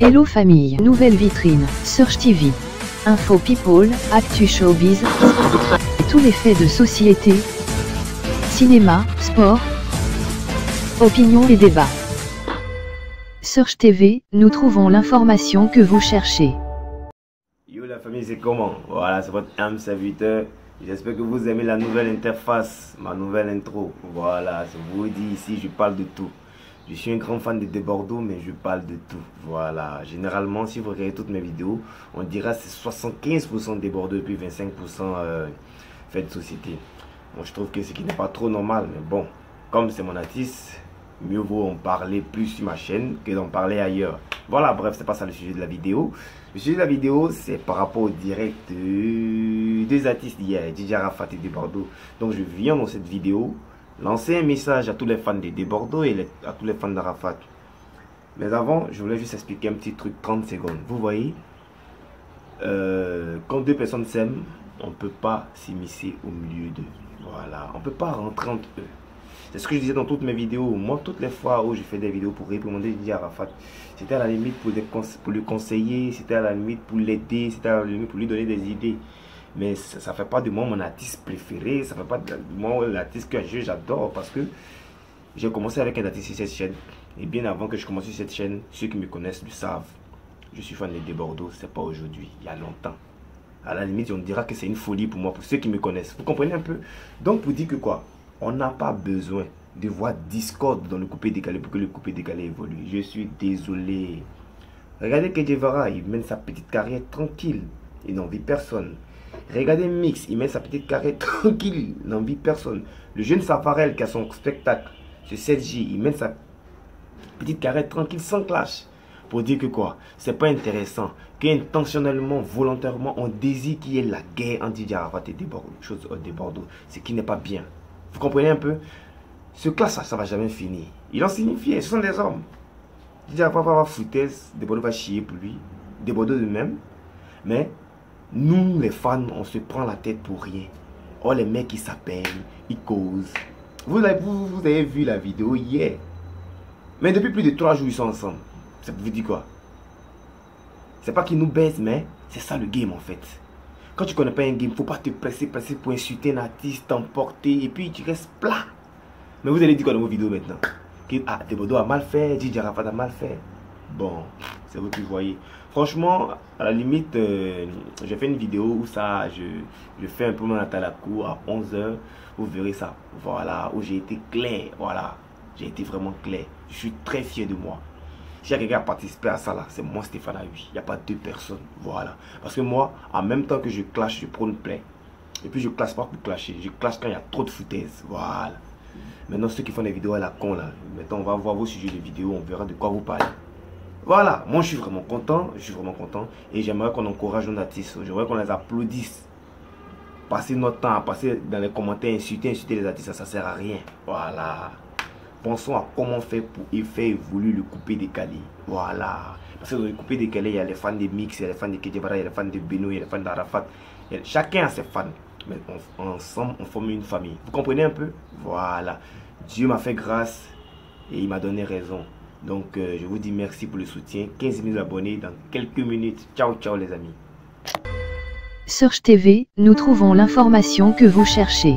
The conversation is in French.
Hello famille, nouvelle vitrine, Search TV. Info People, Actu Showbiz, tous les faits de société, cinéma, sport, opinion et débat. Search TV, nous trouvons l'information que vous cherchez. Yo la famille, c'est comment? Voilà, c'est votre âme serviteur. J'espère que vous aimez la nouvelle interface, ma nouvelle intro. Voilà, je vous dis ici, je parle de tout. Je suis un grand fan de Bordeaux, mais je parle de tout. Voilà, généralement, si vous regardez toutes mes vidéos, on dira c'est 75% des Bordeaux et puis 25% euh, fait de société. Moi, je trouve que ce qui n'est pas trop normal, mais bon, comme c'est mon artiste, mieux vaut en parler plus sur ma chaîne que d'en parler ailleurs. Voilà, bref, c'est pas ça le sujet de la vidéo. Le sujet de la vidéo, c'est par rapport au direct de deux artistes d'hier, DJ Arafat et de Bordeaux. Donc, je viens dans cette vidéo lancer un message à tous les fans de Bordeaux et à tous les fans d'Arafat. Mais avant, je voulais juste expliquer un petit truc, 30 secondes. Vous voyez, euh, quand deux personnes s'aiment, on ne peut pas s'immiscer au milieu d'eux. Voilà, on ne peut pas rentrer entre eux. C'est ce que je disais dans toutes mes vidéos. Moi, toutes les fois où je fais des vidéos pour réprimander Didier Arafat, c'était à la limite pour, pour lui conseiller, c'était à la limite pour l'aider, c'était à la limite pour lui donner des idées. Mais ça ne fait pas de moi mon artiste préféré, ça ne fait pas de moi l'artiste que j'adore parce que j'ai commencé avec un artiste sur cette chaîne. Et bien avant que je commence sur cette chaîne, ceux qui me connaissent le savent. Je suis fan de Bordeaux, c'est pas aujourd'hui, il y a longtemps. À la limite, on dira que c'est une folie pour moi, pour ceux qui me connaissent. Vous comprenez un peu? Donc, pour dire que quoi? On n'a pas besoin de voir Discord dans le coupé décalé pour que le coupé décalé évolue. Je suis désolé. Regardez Kedjevara, il mène sa petite carrière tranquille. Il n'envie personne. Regardez Mix, il mène sa petite carrière tranquille. Il n'envie personne. Le jeune Safarel qui a son spectacle sur 7J, il mène sa petite carrière tranquille sans clash. Pour dire que quoi C'est pas intéressant qu'intentionnellement, volontairement, on désire qu'il y ait la guerre entre Didier Arafat et des Bordeaux, chose des Bordeaux. Ce qui n'est pas bien. Vous comprenez un peu? Ce classe, ça ne va jamais finir. Il en signifiait, ce sont des hommes. Didier Arafat va avoir foutaise, des Bordeaux va chier pour lui, des Bordeaux de même. Mais nous, les fans, on se prend la tête pour rien. Oh, les mecs, ils s'appellent, ils causent. Vous avez, vous, vous avez vu la vidéo hier. Mais depuis plus de trois jours, ils sont ensemble. Ça vous dit quoi? C'est pas qu'ils nous baissent, mais c'est ça le game en fait. Quand tu connais pas un game, faut pas te presser, presser pour insulter un artiste, t'emporter, et puis tu restes plat. Mais vous allez dire quoi dans vos vidéos maintenant? Que ah, Debodo a mal fait, Gigi Arafat a mal fait. Bon, c'est vous qui voyez. Franchement, à la limite, euh, j'ai fait une vidéo où ça, je, je fais un peu mon cour à 11h. Vous verrez ça. Voilà, où j'ai été clair. Voilà, j'ai été vraiment clair. Je suis très fier de moi. Si quelqu'un a participé à ça là, c'est moi Stéphane Aoui. Il n'y a pas deux personnes. Voilà. Parce que moi, en même temps que je clash, je prends une plaie. Et puis je clash pas pour clasher. Je clash quand il y a trop de foutaise. Voilà. Maintenant, ceux qui font des vidéos à la con là, maintenant on va voir vos sujets de vidéo, on verra de quoi vous parlez. Voilà, moi je suis vraiment content, je suis vraiment content. Et j'aimerais qu'on encourage nos artistes, j'aimerais qu'on les applaudisse. Passer notre temps à passer dans les commentaires, insulter, insulter les artistes, ça, ne sert à rien. Voilà. Pensons à comment faire pour faire évoluer le coupé décalé. Voilà. Parce que dans le coupé décalé, il y a les fans de Mix, il y a les fans de Kedjebara, il y a les fans de Beno, il y a les fans d'Arafat. Chacun a ses fans. Mais ensemble, on forme une famille. Vous comprenez un peu? Voilà. Dieu m'a fait grâce et il m'a donné raison. Donc, euh, je vous dis merci pour le soutien. 15 000 abonnés dans quelques minutes. Ciao, ciao les amis. Search TV, nous trouvons l'information que vous cherchez.